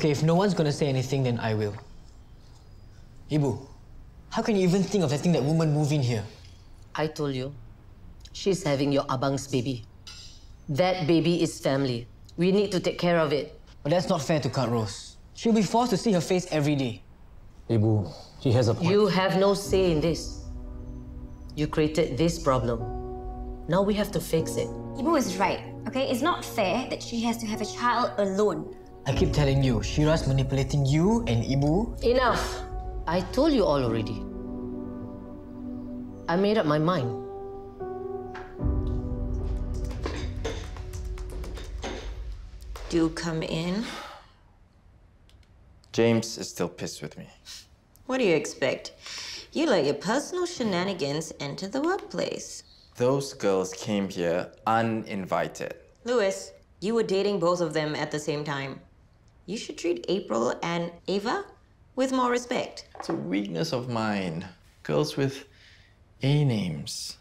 Okay, if no one's gonna say anything, then I will. Ibu, how can you even think of letting that woman move in here? I told you, she's having your abang's baby. That baby is family. We need to take care of it. But that's not fair to Kak Rose. She'll be forced to see her face every day. Ibu, she has a point. You have no say in this. You created this problem. Now we have to fix it. Ibu is right, okay? It's not fair that she has to have a child alone. I keep telling you, Syirah's manipulating you and Ibu. Enough! I told you all already. I made up my mind. Do come in. James is still pissed with me. What do you expect? You let your personal shenanigans enter the workplace. Those girls came here uninvited. Louis, you were dating both of them at the same time. You should treat April and Ava with more respect. It's a weakness of mine. Girls with A names.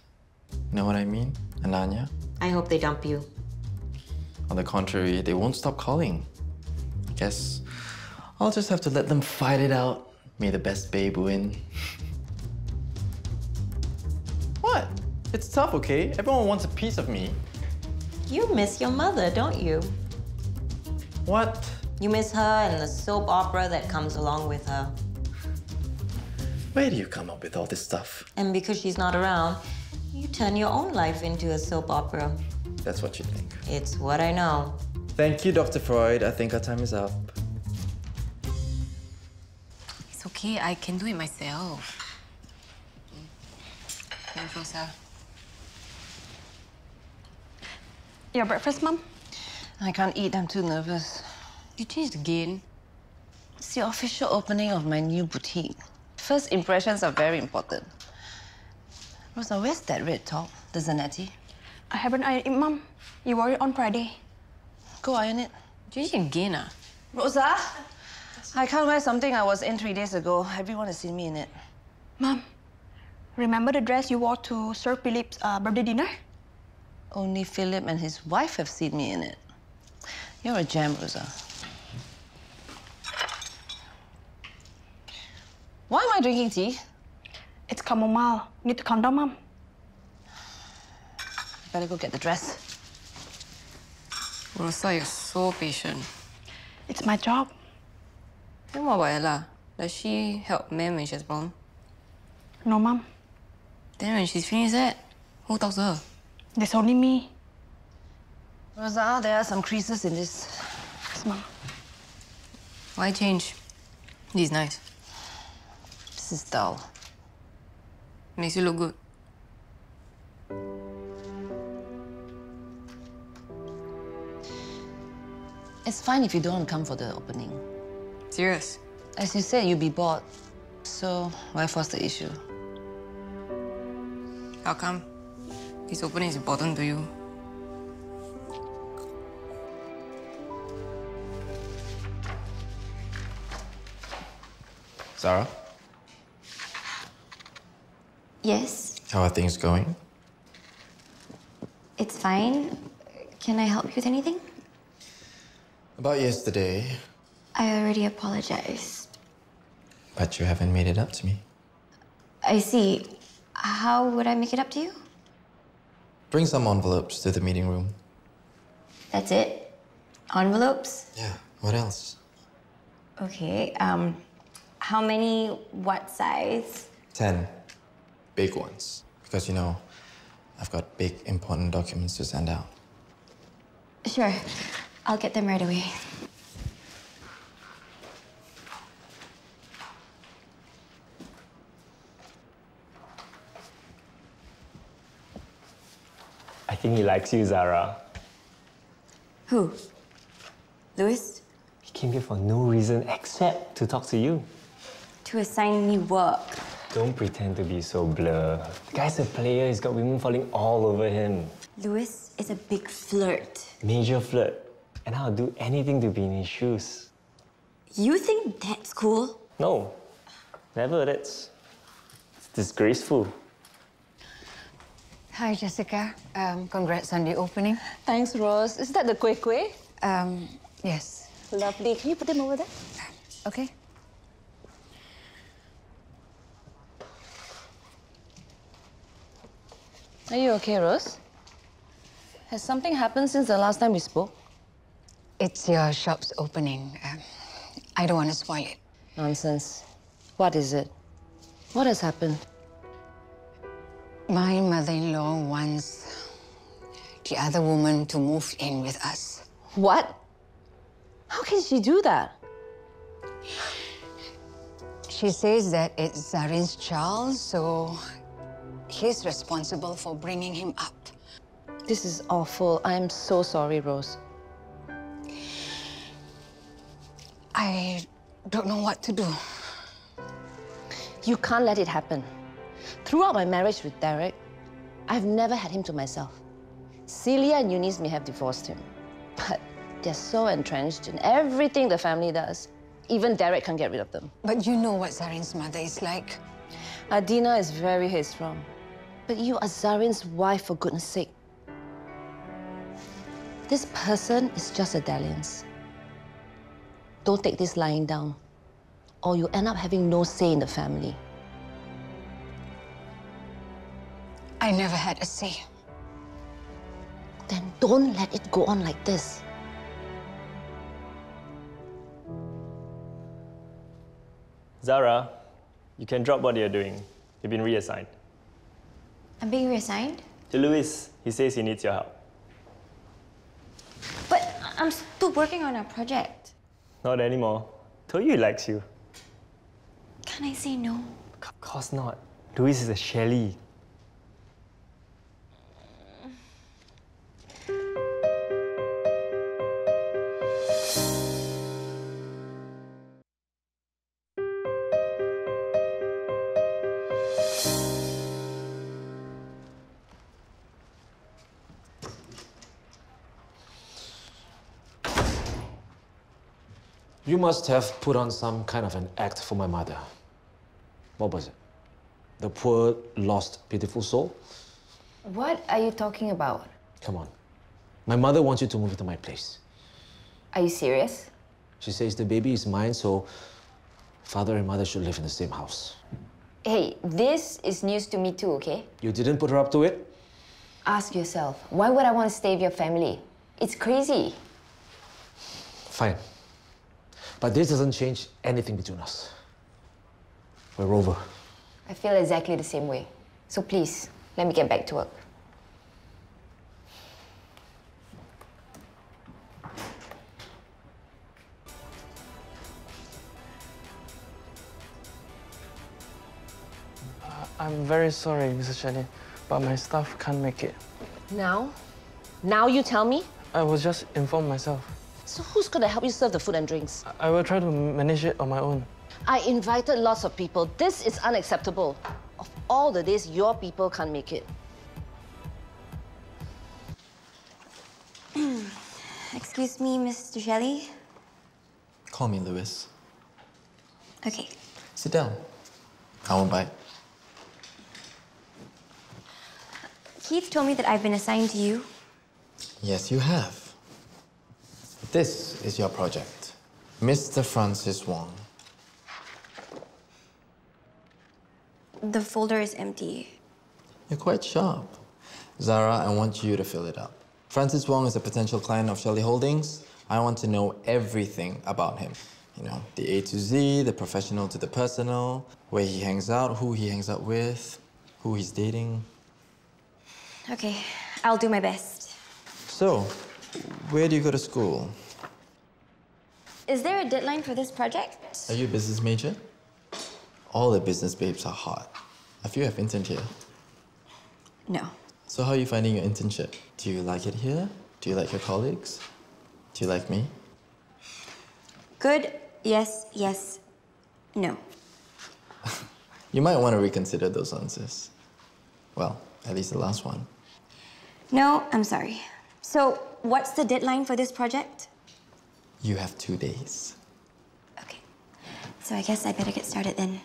Know what I mean, Ananya? I hope they dump you. On the contrary, they won't stop calling. I Guess I'll just have to let them fight it out. May the best babe win. what? It's tough, okay? Everyone wants a piece of me. You miss your mother, don't you? What? You miss her and the soap opera that comes along with her. Where do you come up with all this stuff? And because she's not around, you turn your own life into a soap opera. That's what you think. It's what I know. Thank you, Dr. Freud. I think our time is up. It's okay, I can do it myself. Thanks, Rosa. Your breakfast, Mum? I can't eat, I'm too nervous. You changed again. It's the official opening of my new boutique. First impressions are very important. Rosa, where's that red top, the Zanetti? I haven't ironed it, Mum. You wore it on Friday. Go iron it. Changed again, ah? Rosa? I can't wear something I was in three days ago. Everyone has seen me in it. Mum, remember the dress you wore to Sir Philip's uh, birthday dinner? Only Philip and his wife have seen me in it. You're a gem, Rosa. Why am I drinking tea? It's chamomile. Need to calm down, Mom. Better go get the dress. Rosa, you're so patient. It's my job. Then what about Ella? Does she help Mem when she has problem? No, Mom. Then when she's feeling sad, who talks to her? There's only me. Rosa, there are some creases in this. Yes, Mum. Why change? This is nice. This is dull. Makes you look good. It's fine if you don't come for the opening. Serious? As you said, you'll be bored. So why force the issue? How come? This opening is important to you. Zara, Yes, how are things going? it's fine. Can I help you with anything? About yesterday, I already apologized. but you haven't made it up to me. I see. How would I make it up to you? Bring some envelopes to the meeting room. That's it? Envelopes? Yeah, what else? Okay, um, how many, what size? Ten big ones. Because, you know, I've got big, important documents to send out. Sure, I'll get them right away. I think he likes you, Zara. Who? Louis? He came here for no reason except to talk to you. To assign me work. Don't pretend to be so blur. The guy's a player, he's got women falling all over him. Louis is a big flirt. Major flirt. And I'll do anything to be in his shoes. You think that's cool? No, never. That's it's disgraceful. Hi, Jessica. Um, congrats on the opening. Thanks, Rose. Is that the kueh kueh? Um, yes. Lovely. Can you put them over there? Okay. Are you okay, Rose? Has something happened since the last time we spoke? It's your shop's opening. Um, I don't want to spoil it. Nonsense. What is it? What has happened? My mother-in-law wants the other woman to move in with us. What? How can she do that? She says that it's Zarin's child, so he's responsible for bringing him up. This is awful. I'm so sorry, Rose. I don't know what to do. You can't let it happen. Throughout my marriage with Derek, I've never had him to myself. Celia and Eunice may have divorced him, but they're so entrenched in everything the family does. Even Derek can't get rid of them. But you know what Zarin's mother is like. Adina is very headstrong. But you are Zarin's wife, for goodness sake. This person is just a dalliance. Don't take this lying down, or you end up having no say in the family. I never had a say. Then don't let it go on like this. Zara, you can drop what you're doing. You've been reassigned. I'm being reassigned? To Louis, he says he needs your help. But I'm still working on a project. Not anymore. Told you he likes you. Can I say no? Of course not. Louis is a Shelley. You must have put on some kind of an act for my mother. What was it? The poor, lost, pitiful soul? What are you talking about? Come on. My mother wants you to move into my place. Are you serious? She says the baby is mine, so father and mother should live in the same house. Hey, this is news to me too, okay? You didn't put her up to it? Ask yourself, why would I want to stay with your family? It's crazy. Fine. But this doesn't change anything between us. We're over. I feel exactly the same way. So please, let me get back to work. Uh, I'm very sorry, Mrs. Shelley, but my staff can't make it. Now? Now you tell me? I was just informed myself. So who's gonna help you serve the food and drinks? I will try to manage it on my own. I invited lots of people. This is unacceptable. Of all the days, your people can't make it. Excuse me, Mr. Shelley. Call me Louis. Okay. Sit down. I won't bite. Keith told me that I've been assigned to you. Yes, you have. This is your project. Mr. Francis Wong. The folder is empty. You're quite sharp. Zara, I want you to fill it up. Francis Wong is a potential client of Shelley Holdings. I want to know everything about him. You know, the A to Z, the professional to the personal, where he hangs out, who he hangs out with, who he's dating. Okay, I'll do my best. So, where do you go to school? Is there a deadline for this project? Are you a business major? All the business babes are hot. A few have interned here. No. So how are you finding your internship? Do you like it here? Do you like your colleagues? Do you like me? Good, yes, yes, no. You might want to reconsider those answers. Well, at least the last one. No, I'm sorry. So, what's the deadline for this project? You have two days. Okay. So I guess I better get started then.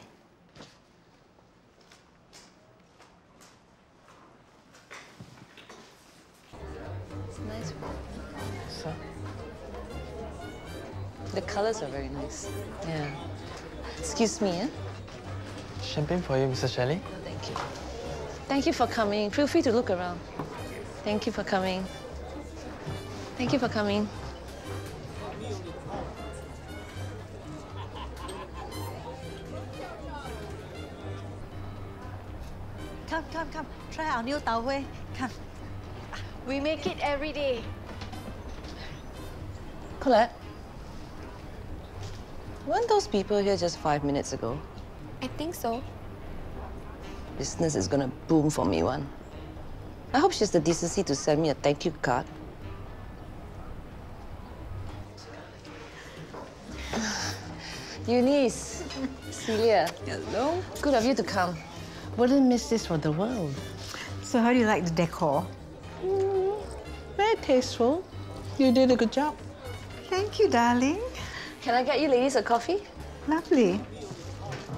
The colors are very nice. Yeah. Excuse me, eh? Champagne for you, Mr. Shelley. Thank you. Thank you for coming. Feel free to look around. Thank you for coming. Thank you for coming. Come, come, come. Try our new tau huey. Come. We make it every day. Colette, weren't those people here just five minutes ago? I think so. Business is gonna boom for me one. I hope she has the decency to send me a thank you card. Eunice, Celia. Hello. Good of you to come. Wouldn't miss this for the world. So how do you like the decor? Mm, very tasteful. You did a good job. Thank you, darling. Can I get you ladies a coffee? Lovely.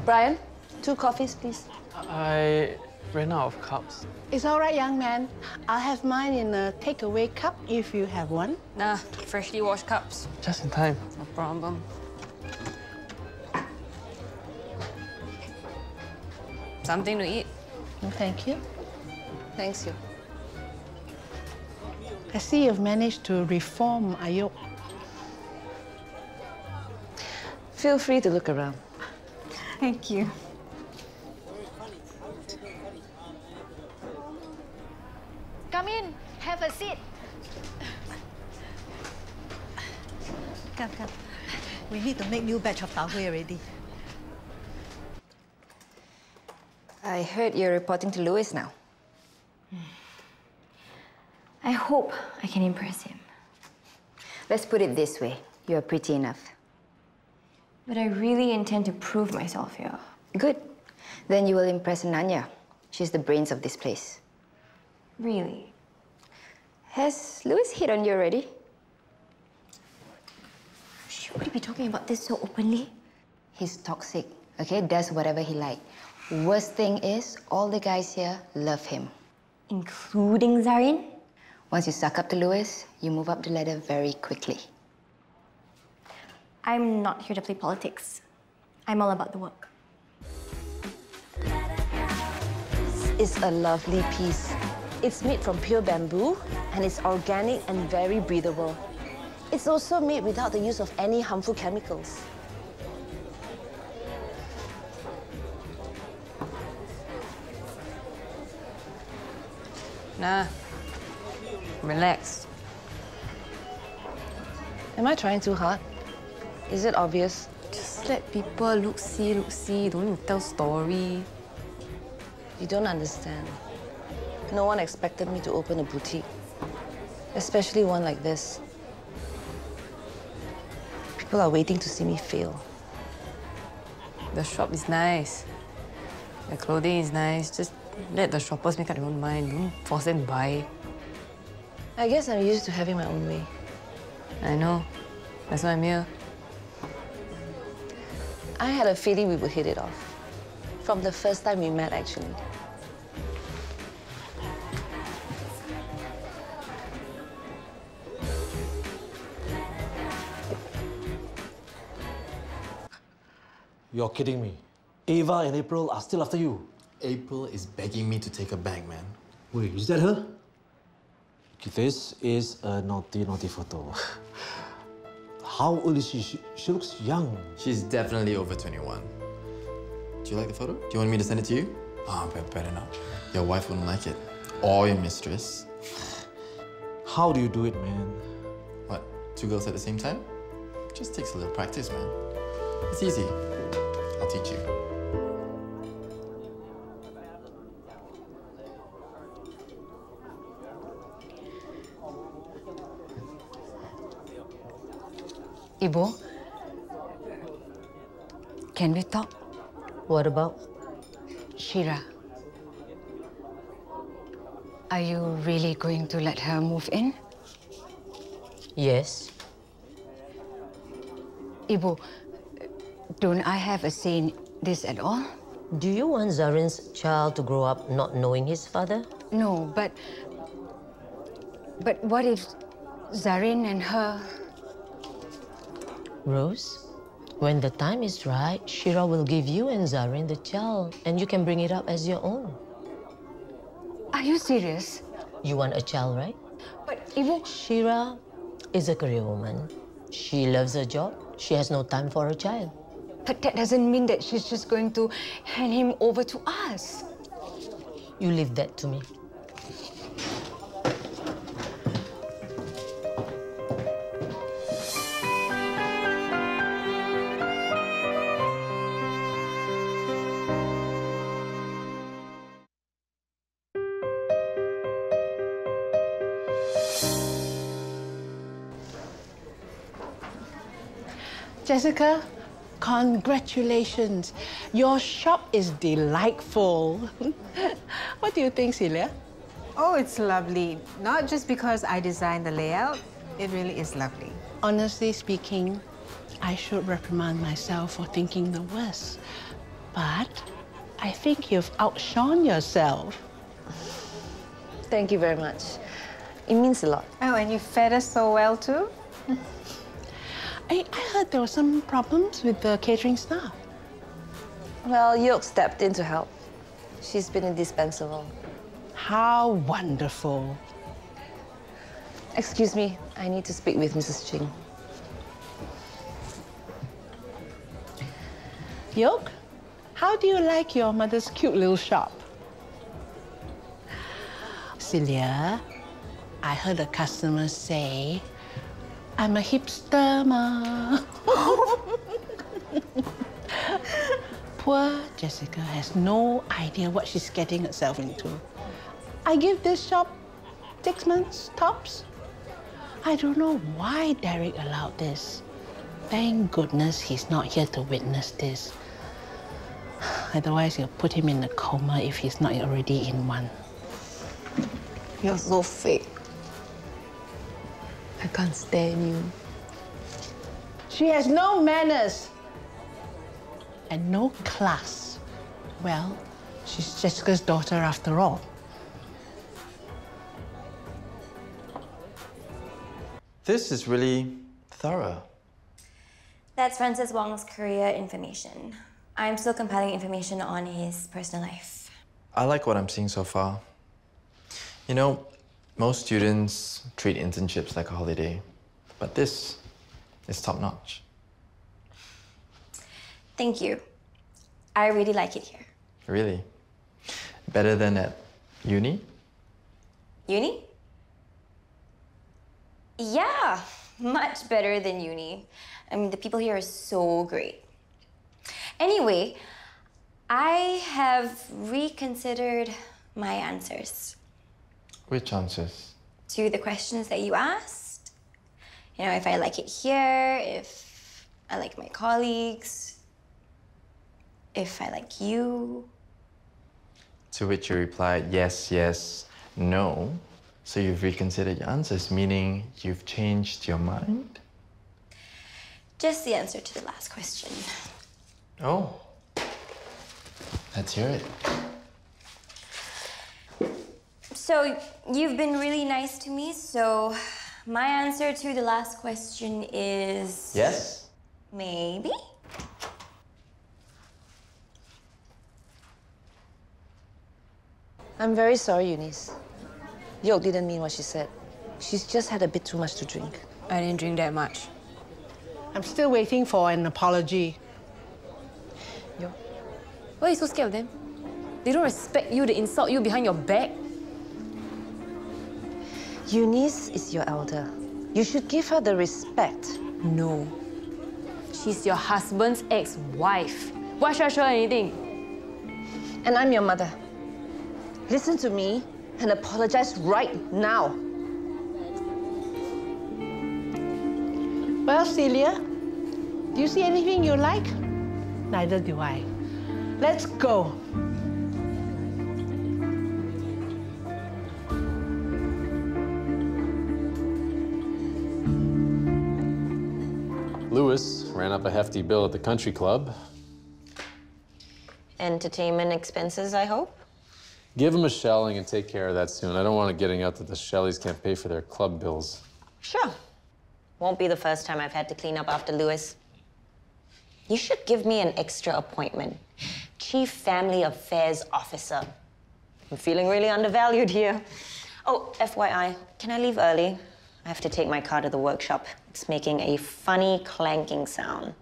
Brian, two coffees, please. I ran out of cups. It's all right, young man. I'll have mine in a takeaway cup if you have one. Nah, freshly washed cups. Just in time. No problem. Something to eat. No, thank you. Thanks, you. I see you've managed to reform Ayok. Feel free to look around. Thank you. Come in, have a seat. Come, come. We need to make new batch of tau huey already. I heard you're reporting to Louis now. I hope I can impress him. Let's put it this way. You're pretty enough. But I really intend to prove myself here. Good. Then you will impress Nanya. She's the brains of this place. Really? Has Louis hit on you already? Should we be talking about this so openly? He's toxic, okay? Does whatever he like. Worst thing is, all the guys here love him. Including Zarin? Once you suck up to Louis, you move up the ladder very quickly. I'm not here to play politics. I'm all about the work. It's a lovely piece. It's made from pure bamboo and it's organic and very breathable. It's also made without the use of any harmful chemicals. Nah. Relax. Am I trying too hard? Is it obvious? Just let people look see, look see. Don't even tell story. You don't understand. No one expected me to open a boutique, especially one like this. People are waiting to see me fail. The shop is nice. The clothing is nice. Just let the shoppers make up their own mind. Don't force them to buy. I guess I'm used to having my own way. I know. That's why I'm here. I had a feeling we would hit it off. From the first time we met, actually. You're kidding me. Ava and April are still after you. April is begging me to take her back, man. Wait, is that her? This is a naughty, naughty photo. How old is she? she? She looks young. She's definitely over 21. Do you like the photo? Do you want me to send it to you? Ah, oh, better not. Your wife wouldn't like it. Or your mistress. How do you do it, man? What, two girls at the same time? Just takes a little practice, man. It's easy. I'll teach you. Ibu, can we talk? What about? Syirah. Are you really going to let her move in? Yes. Ibu, don't I have a say in this at all? Do you want Zarin's child to grow up not knowing his father? No, but... But what if Zarin and her... Rose, when the time is right, Syirah will give you and Zarin the child, and you can bring it up as your own. Are you serious? You want a child, right? But Ibu... Syirah is a career woman. She loves her job. She has no time for a child. But that doesn't mean that she's just going to hand him over to us. You leave that to me. Jessica, congratulations. Your shop is delightful. what do you think, Celia? Oh, it's lovely. Not just because I designed the layout, it really is lovely. Honestly speaking, I should reprimand myself for thinking the worst. But I think you've outshone yourself. Thank you very much. It means a lot. Oh, and you fed us so well too? I, I heard there were some problems with the catering staff. Well, Yoke stepped in to help. She's been indispensable. How wonderful. Excuse me, I need to speak with Mrs. Ching. Yoke, how do you like your mother's cute little shop? Celia, I heard a customer say, I'm a hipster, ma. Poor Jessica has no idea what she's getting herself into. I give this shop six months tops. I don't know why Derek allowed this. Thank goodness he's not here to witness this. Otherwise, he'll put him in a coma if he's not already in one. You're so fake. I can't stand you. She has no manners and no class. Well, she's Jessica's daughter after all. This is really thorough. That's Francis Wong's career information. I'm still compiling information on his personal life. I like what I'm seeing so far. You know, most students treat internships like a holiday, but this is top notch. Thank you. I really like it here. Really. Better than at uni? Uni? Yeah, much better than uni. I mean, the people here are so great. Anyway, I have reconsidered my answers Which answers? to the questions that you asked. You know, if I like it here, if I like my colleagues, if I like you. To which you replied, yes, yes, no. So you've reconsidered your answers, meaning you've changed your mind? Just the answer to the last question. Oh. Let's hear it. So, you've been really nice to me, so my answer to the last question is. Yes? Maybe? I'm very sorry, Eunice. Yoke didn't mean what she said. She's just had a bit too much to drink. I didn't drink that much. I'm still waiting for an apology. Yo, Why are you so scared of them? They don't respect you, they insult you behind your back. Eunice is your elder. You should give her the respect. No. She's your husband's ex-wife. Why should I show her anything? And I'm your mother. Listen to me and apologize right now. Well, Celia, do you see anything you like? Neither do I. Let's go. Ran up a hefty bill at the country club. Entertainment expenses, I hope? Give him a shelling and take care of that soon. I don't want it getting out that the Shelleys can't pay for their club bills. Sure. Won't be the first time I've had to clean up after Louis. You should give me an extra appointment. Chief Family Affairs Officer. I'm feeling really undervalued here. Oh, FYI, can I leave early? I have to take my car to the workshop. It's making a funny clanking sound.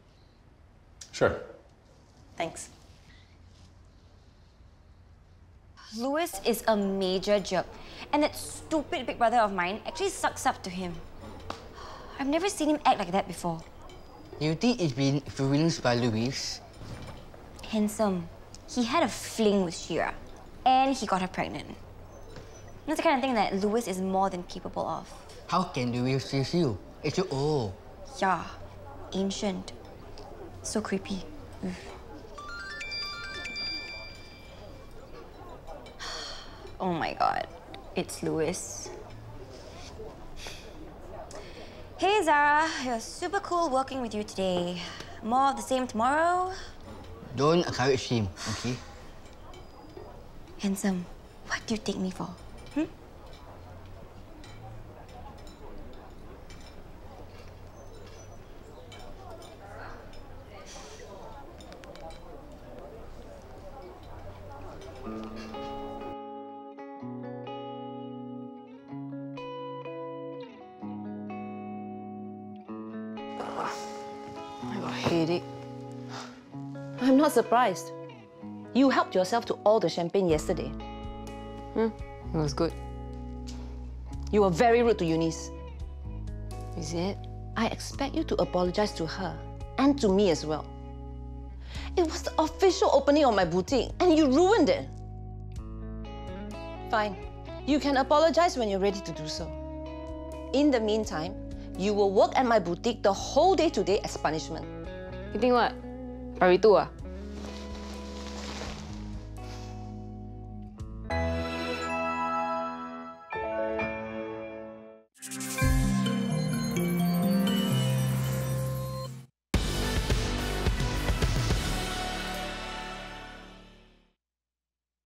Sure. Thanks. Louis is a major jerk, and that stupid big brother of mine actually sucks up to him. I've never seen him act like that before. You think it's been influenced by Louise? Handsome. He had a fling with Syirah, and he got her pregnant. That's the kind of thing that Louis is more than capable of. How can Louise chase you? It's too old. Yeah, ancient. So creepy. Oh my god, it's Louis. Hey Zara, it was super cool working with you today. More of the same tomorrow? Don't encourage him, okay? Handsome, what do you take me for? Surprised. You helped yourself to all the champagne yesterday. Hmm, it was good. You were very rude to Eunice. Is it? I expect you to apologize to her and to me as well. It was the official opening of my boutique and you ruined it. Fine. You can apologize when you're ready to do so. In the meantime, you will work at my boutique the whole day today as punishment. You think what? Two ah?